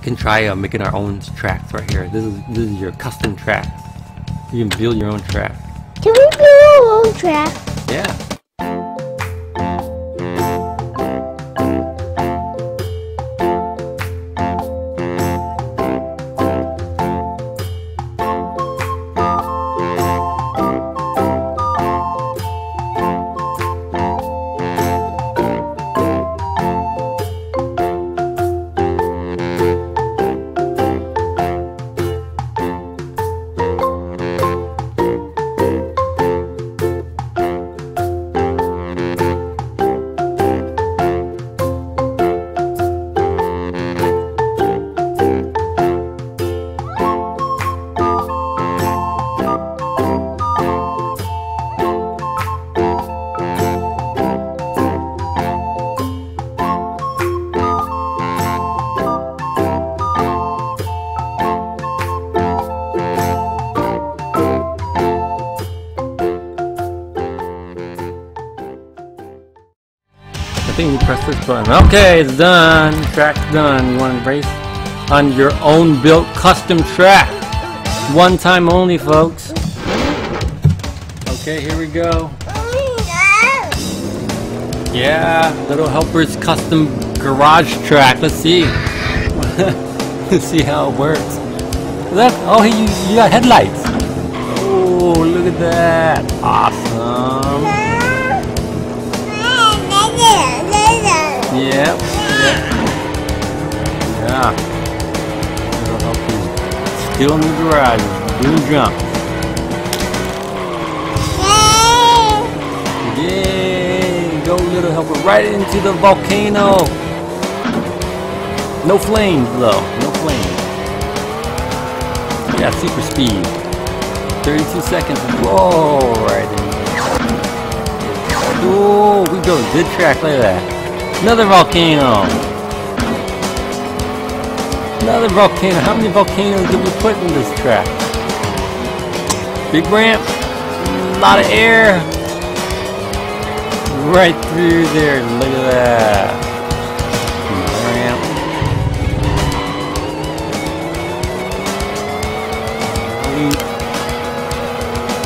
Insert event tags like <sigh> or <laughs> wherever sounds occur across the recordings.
can try uh, making our own tracks right here. This is this is your custom track. You can build your own track. Can we build our own track? Yeah. You press this button. Okay, it's done. Track's done. You want to race on your own built custom track. One time only, folks. Okay, here we go. Yeah, Little Helper's custom garage track. Let's see. <laughs> Let's see how it works. Look, oh, you, you got headlights. Oh, look at that. Awesome. Yep. Yep. Yeah. Still in the garage. Doing jumps. Yay! Go, Little Helper, right into the volcano. No flames, though. No flames. Yeah, super speed. 32 seconds. Whoa, right in there. Ooh, we go good track. Look at that. Another volcano. Another volcano. How many volcanoes did we put in this track? Big ramp. A lot of air. Right through there. Look at that. Ramp.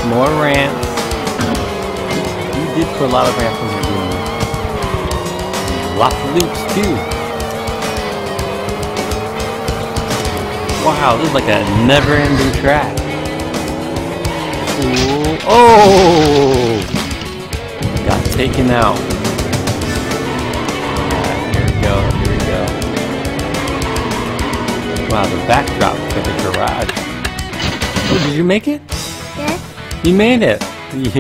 More ramps. You did put a lot of ramps in here? Lots of loops too. Wow, this is like a never-ending track. Ooh. Oh! Got taken out. Here we go, here we go. Wow, the backdrop for the garage. Oh, did you make it? Yes. You made it. <laughs> You,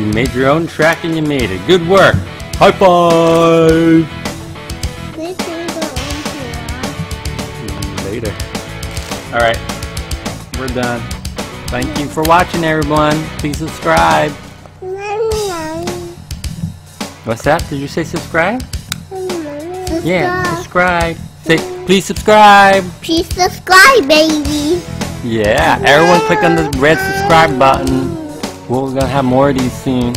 you made your own track and you made it. Good work. High five! Let's build our own Later. Alright. We're done. Thank you for watching everyone. Please subscribe. What's that? Did you say subscribe? Yeah, Subscribe. subscribe. Say, please subscribe. Please subscribe, baby. Yeah, everyone click on the red subscribe button. We're gonna have more of these soon.